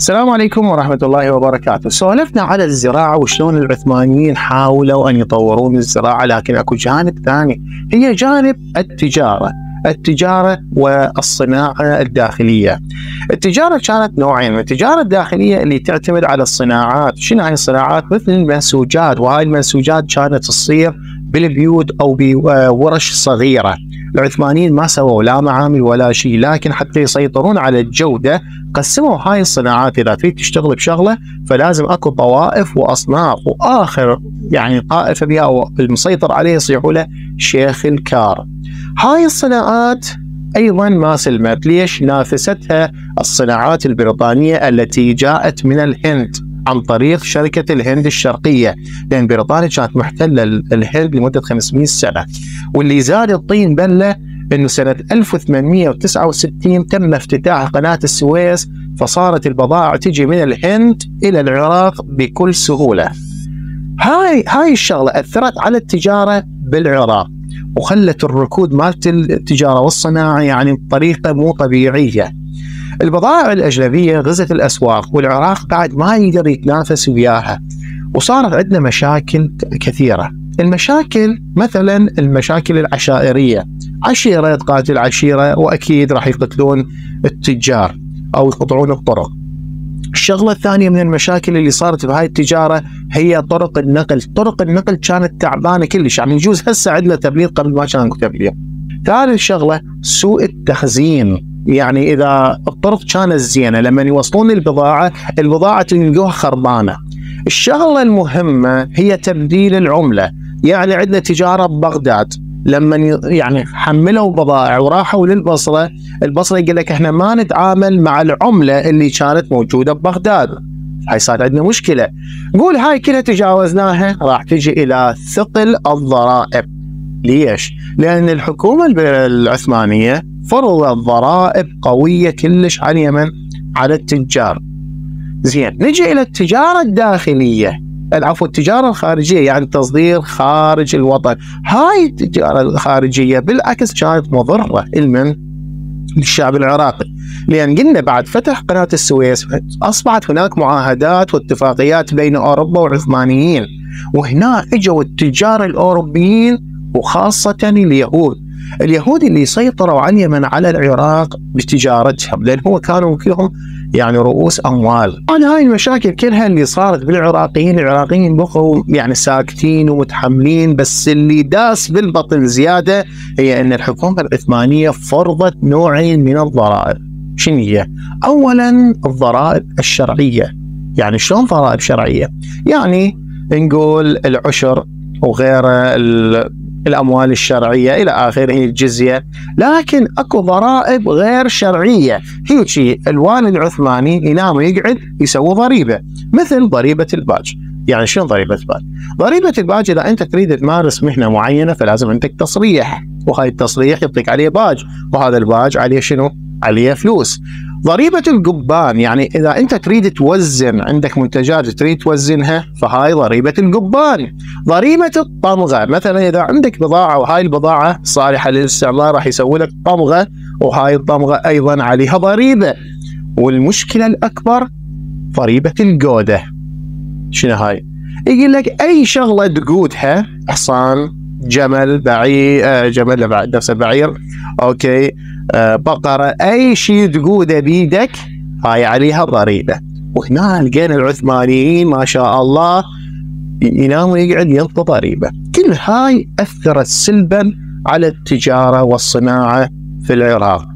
السلام عليكم ورحمة الله وبركاته. سولفنا على الزراعة وشلون العثمانيين حاولوا أن يطورون الزراعة لكن أكو جانب ثاني هي جانب التجارة التجارة والصناعة الداخلية. التجارة كانت نوعين التجارة الداخلية اللي تعتمد على الصناعات. شنو هاي الصناعات؟ مثل المنسوجات وهاي المنسوجات كانت تصير بالبيوت أو بورش صغيرة. العثمانيين ما سووا لا معامل ولا شيء لكن حتى يسيطرون على الجودة قسموا هاي الصناعات. إذا تريد تشتغل بشغلة فلازم أكو طوائف وأصناف وآخر يعني طائفة بها أو المسيطر عليه يصيحوا له شيخ الكار. هاي الصناعات أيضا ما سلمت. ليش؟ نافستها الصناعات البريطانية التي جاءت من الهند. عن طريق شركة الهند الشرقية لأن بريطانيا كانت محتلة الهند لمدة 500 سنة واللي زاد الطين بلة إنه سنة 1869 تم افتتاح قناة السويس فصارت البضائع تجي من الهند إلى العراق بكل سهولة. هاي هاي الشغلة أثرت على التجارة بالعراق وخلت الركود مالت التجارة والصناعة يعني بطريقة مو طبيعية. البضائع الأجنبية غزت الأسواق والعراق بعد ما يقدر يتنافس وياها وصارت عندنا مشاكل كثيرة. المشاكل مثلا المشاكل العشائرية عشيرة تقاتل عشيرة وأكيد راح يقتلون التجار أو يقطعون الطرق. الشغلة الثانية من المشاكل اللي صارت بهاي التجارة هي طرق النقل، طرق النقل كانت تعبانة كلش يعني يجوز هسه عندنا تبليغ قبل ما كان تبليغ. ثالث شغلة سوء التخزين يعني إذا الطرق كانت زينه لما يوصلون البضاعة البضاعة تلقوها خربانة. الشغلة المهمة هي تبديل العملة، يعني عندنا تجارة ببغداد لما يعني حملوا بضائع وراحوا للبصرة، البصرة يقول لك إحنا ما نتعامل مع العملة اللي كانت موجودة ببغداد. هاي صار عندنا مشكلة. نقول هاي كلها تجاوزناها راح تجي إلى ثقل الضرائب. ليش؟ لأن الحكومة العثمانية فرضت ضرائب قوية كلش على اليمن على التجار. زين نجي إلى التجارة الداخلية. العفو التجارة الخارجية يعني تصدير خارج الوطن. هاي التجارة الخارجية بالعكس كانت مضرة لمن للشعب العراقي. لأن قلنا بعد فتح قناة السويس أصبحت هناك معاهدات واتفاقيات بين أوروبا والعثمانيين. وهنا إجوا التجار الأوروبيين وخاصة اليهود. اليهود اللي سيطروا على اليمن على العراق بتجارتهم لأن هو كانوا كلهم يعني رؤوس أموال أنا هاي المشاكل كلها اللي صارت بالعراقيين العراقيين بقوا يعني ساكتين ومتحملين بس اللي داس بالبطن زيادة هي إن الحكومة العثمانية فرضت نوعين من الضرائب شنو هي؟ اولا الضرائب الشرعية يعني شلون ضرائب شرعية؟ يعني نقول العشر وغيره الأموال الشرعية إلى آخره الجزيه لكن أكو ضرائب غير شرعية. هيك الوالي العثماني ينام ويقعد يسوي ضريبة مثل ضريبة الباج. يعني شنو ضريبة الباج؟ ضريبة الباج إذا أنت تريد تمارس مهنة معينة فلازم عندك تصريح. وهاي التصريح يعطيك عليه باج. وهذا الباج عليه شنو؟ عليه فلوس. ضريبة القبان يعني إذا أنت تريد توزن عندك منتجات تريد توزنها فهاي ضريبة القبان. ضريبة الطمغة مثلا إذا عندك بضاعة وهاي البضاعة صالحة للاستعمال راح يسوي لك طمغة وهاي الطمغة أيضا عليها ضريبة. والمشكلة الأكبر ضريبة الجودة شنو هاي؟ يقول لك أي شغلة تقودها حصان جمل بعير آه، جمل نفس البعير. أوكي. آه، بقرة. أي شيء تقوده بيدك هاي عليها ضريبة. وهنا لقينا العثمانيين ما شاء الله ينام ويقعد ينطي ضريبة. كل هاي أثرت سلبا على التجارة والصناعة في العراق.